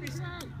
Happy South!